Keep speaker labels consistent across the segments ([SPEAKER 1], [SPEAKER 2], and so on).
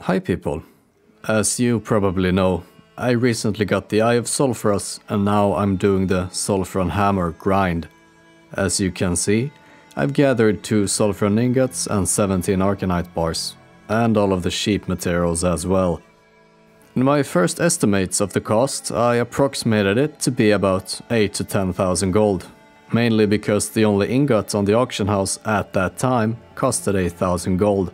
[SPEAKER 1] Hi people. As you probably know, I recently got the Eye of Sulfuras and now I'm doing the Sulfuron Hammer grind. As you can see, I've gathered 2 Sulfuron ingots and 17 Arcanite bars, and all of the sheep materials as well. In my first estimates of the cost, I approximated it to be about 8 to 10,000 gold, mainly because the only ingot on the auction house at that time costed 8,000 gold.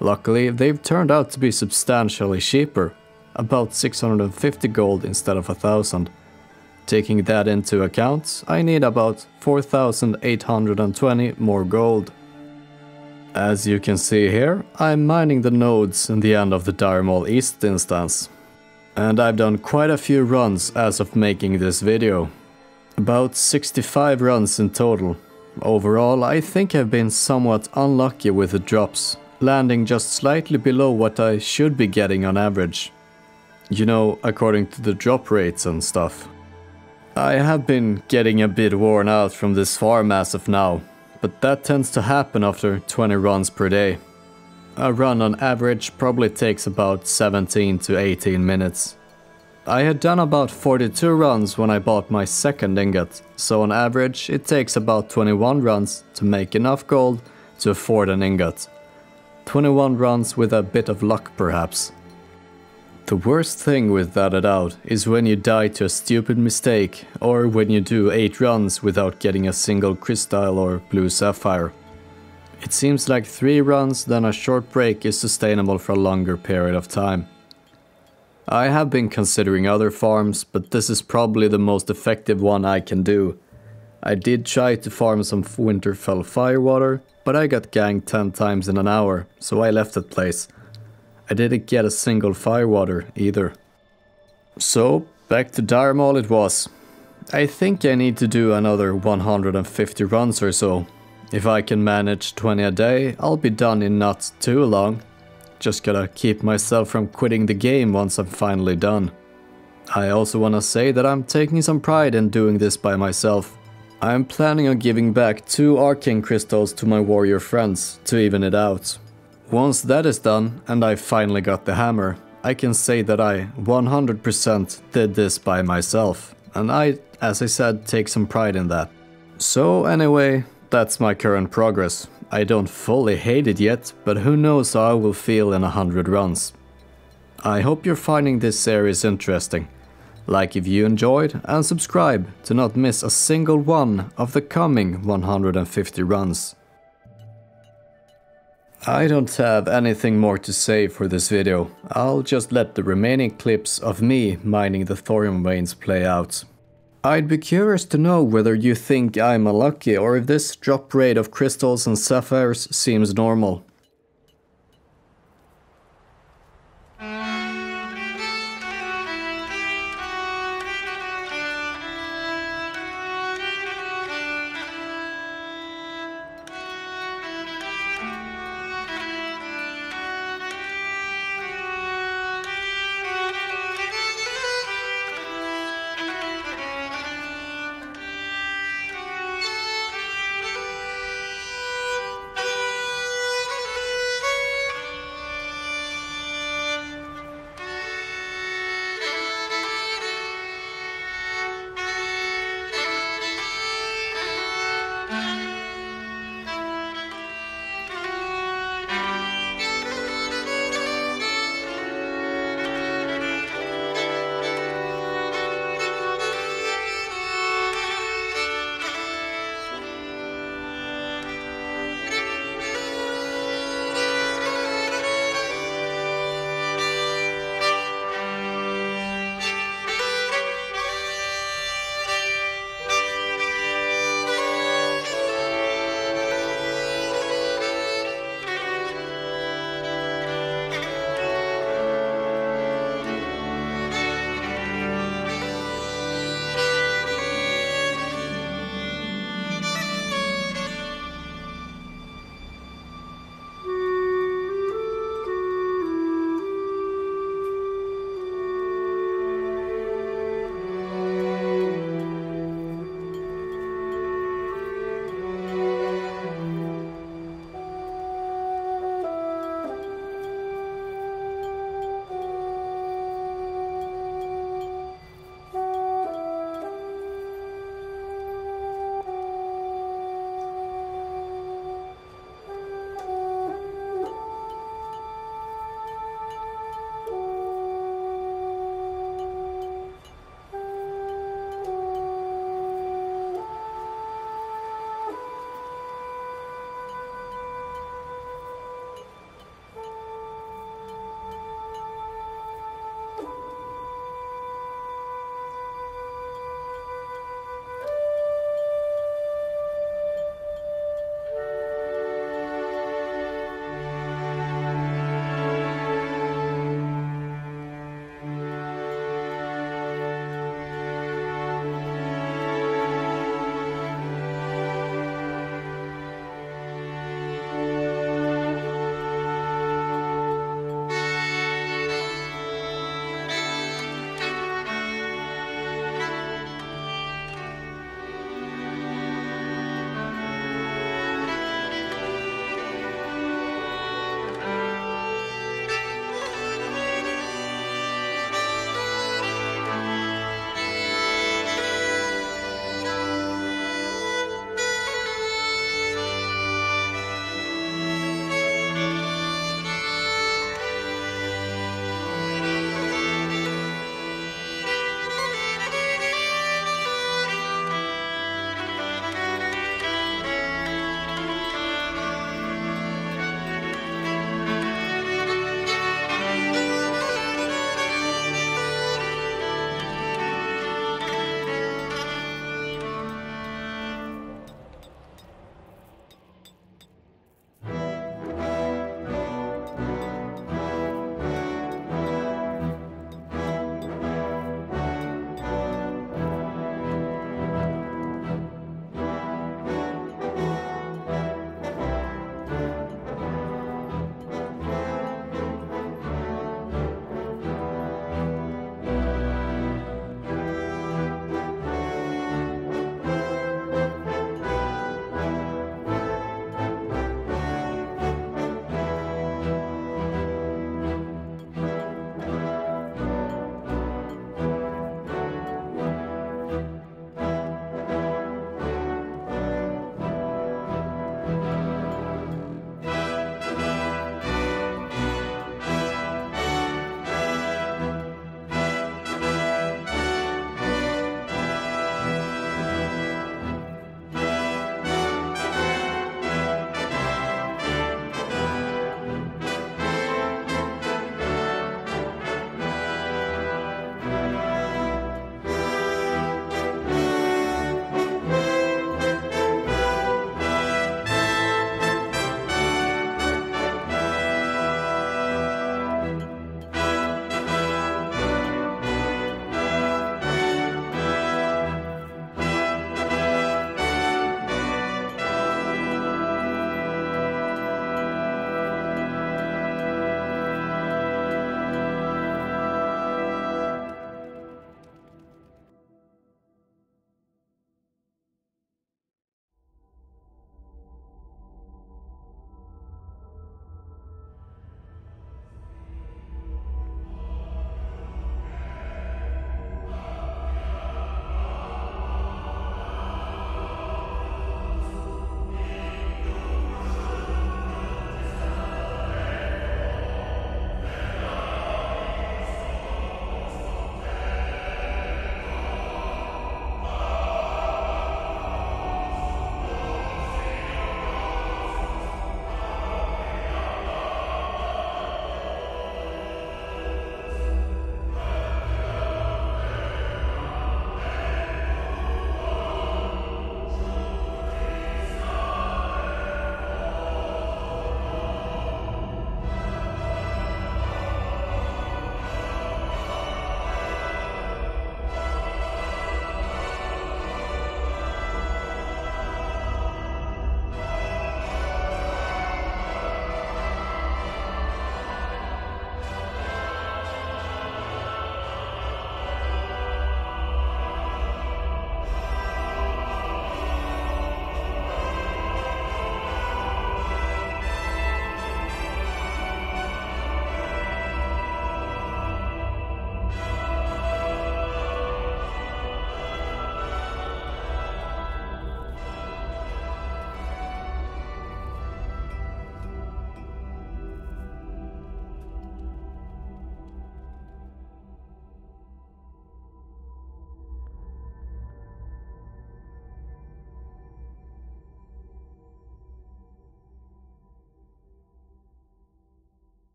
[SPEAKER 1] Luckily, they've turned out to be substantially cheaper, about 650 gold instead of 1000. Taking that into account, I need about 4820 more gold. As you can see here, I'm mining the nodes in the end of the Dire East instance. And I've done quite a few runs as of making this video. About 65 runs in total. Overall, I think I've been somewhat unlucky with the drops, landing just slightly below what I should be getting on average. You know, according to the drop rates and stuff. I have been getting a bit worn out from this farm as of now, but that tends to happen after 20 runs per day. A run on average probably takes about 17 to 18 minutes. I had done about 42 runs when I bought my second ingot, so on average it takes about 21 runs to make enough gold to afford an ingot. 21 runs with a bit of luck perhaps. The worst thing without a doubt is when you die to a stupid mistake or when you do 8 runs without getting a single crystal or blue sapphire. It seems like 3 runs then a short break is sustainable for a longer period of time. I have been considering other farms, but this is probably the most effective one I can do. I did try to farm some Winterfall Firewater, but I got ganged 10 times in an hour, so I left that place. I didn't get a single firewater either. So, back to Dire it was. I think I need to do another 150 runs or so. If I can manage 20 a day, I'll be done in not too long. Just gotta keep myself from quitting the game once I'm finally done. I also wanna say that I'm taking some pride in doing this by myself. I'm planning on giving back two arcane crystals to my warrior friends to even it out. Once that is done and I finally got the hammer, I can say that I 100% did this by myself. And I, as I said, take some pride in that. So anyway, that's my current progress. I don't fully hate it yet, but who knows how I will feel in a hundred runs. I hope you're finding this series interesting. Like if you enjoyed and subscribe to not miss a single one of the coming 150 runs. I don't have anything more to say for this video. I'll just let the remaining clips of me mining the thorium veins play out. I'd be curious to know whether you think I'm unlucky or if this drop rate of crystals and sapphires seems normal.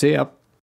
[SPEAKER 1] See ya!